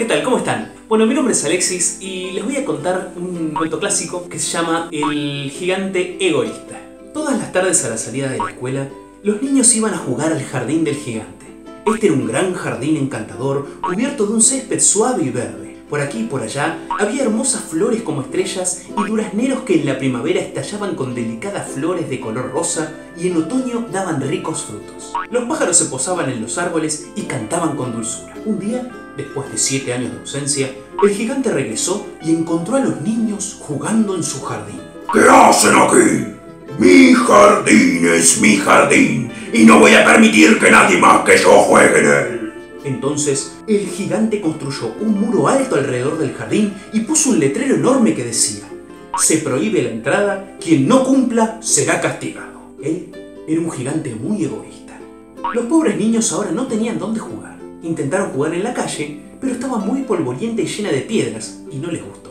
¿qué tal? ¿Cómo están? Bueno, mi nombre es Alexis y les voy a contar un cuento clásico que se llama El gigante egoísta. Todas las tardes a la salida de la escuela, los niños iban a jugar al jardín del gigante. Este era un gran jardín encantador, cubierto de un césped suave y verde. Por aquí y por allá había hermosas flores como estrellas y durazneros que en la primavera estallaban con delicadas flores de color rosa y en otoño daban ricos frutos. Los pájaros se posaban en los árboles y cantaban con dulzura. Un día, después de siete años de ausencia, el gigante regresó y encontró a los niños jugando en su jardín. ¿Qué hacen aquí? Mi jardín es mi jardín y no voy a permitir que nadie más que yo juegue en él. Entonces, el gigante construyó un muro alto alrededor del jardín y puso un letrero enorme que decía, se prohíbe la entrada, quien no cumpla será castigado. Él era un gigante muy egoísta. Los pobres niños ahora no tenían dónde jugar. Intentaron jugar en la calle, pero estaba muy polvorienta y llena de piedras y no les gustó.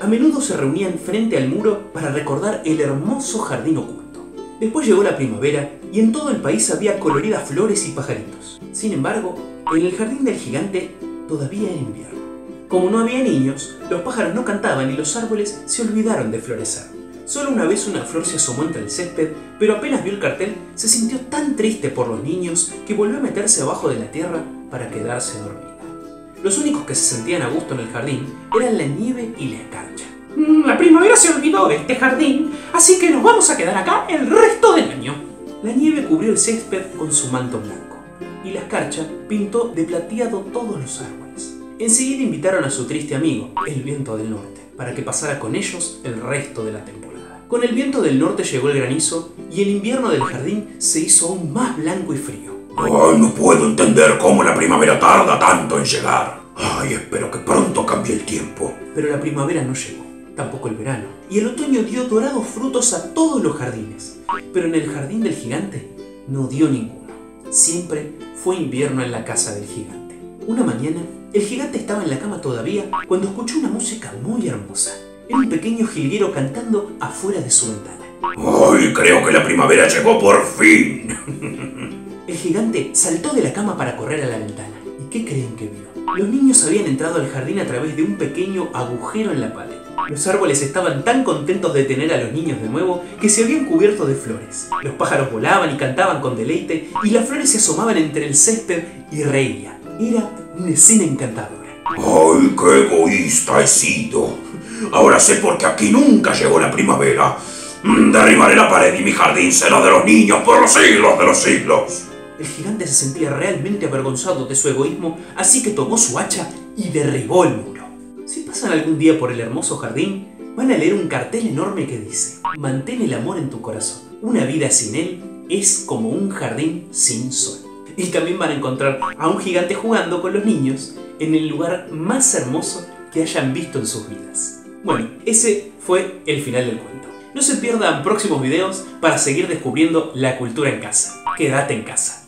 A menudo se reunían frente al muro para recordar el hermoso jardín oculto. Después llegó la primavera y en todo el país había coloridas flores y pajaritos. Sin embargo, en el jardín del gigante todavía era invierno. Como no había niños, los pájaros no cantaban y los árboles se olvidaron de florecer. Solo una vez una flor se asomó entre el césped, pero apenas vio el cartel, se sintió tan triste por los niños que volvió a meterse abajo de la tierra para quedarse dormida. Los únicos que se sentían a gusto en el jardín eran la nieve y la escarcha. Mm, La primavera se olvidó de este jardín, así que nos vamos a quedar acá el resto del año. La nieve cubrió el césped con su manto blanco, y la escarcha pintó de plateado todos los árboles. Enseguida invitaron a su triste amigo, el viento del norte, para que pasara con ellos el resto de la temporada. Con el viento del norte llegó el granizo, y el invierno del jardín se hizo aún más blanco y frío. Ay, no puedo entender cómo la primavera tarda tanto en llegar. Ay, espero que pronto cambie el tiempo. Pero la primavera no llegó, tampoco el verano, y el otoño dio dorados frutos a todos los jardines. Pero en el jardín del gigante no dio ninguno. Siempre fue invierno en la casa del gigante. Una mañana, el gigante estaba en la cama todavía cuando escuchó una música muy hermosa. Era un pequeño jilguero cantando afuera de su ventana. Ay, creo que la primavera llegó por fin. El gigante saltó de la cama para correr a la ventana. ¿Y qué creen que vio? Los niños habían entrado al jardín a través de un pequeño agujero en la pared. Los árboles estaban tan contentos de tener a los niños de nuevo que se habían cubierto de flores. Los pájaros volaban y cantaban con deleite y las flores se asomaban entre el césped y reían. Era una escena encantadora. Ay, qué egoísta he sido. Ahora sé por qué aquí nunca llegó la primavera. Mm, Derribaré la pared y mi jardín será de los niños por los siglos de los siglos. El gigante se sentía realmente avergonzado de su egoísmo, así que tomó su hacha y derribó el muro. Si pasan algún día por el hermoso jardín, van a leer un cartel enorme que dice, mantén el amor en tu corazón. Una vida sin él es como un jardín sin sol. Y también van a encontrar a un gigante jugando con los niños en el lugar más hermoso que hayan visto en sus vidas. Bueno, ese fue el final del cuento. No se pierdan próximos videos para seguir descubriendo la cultura en casa. Quédate en casa.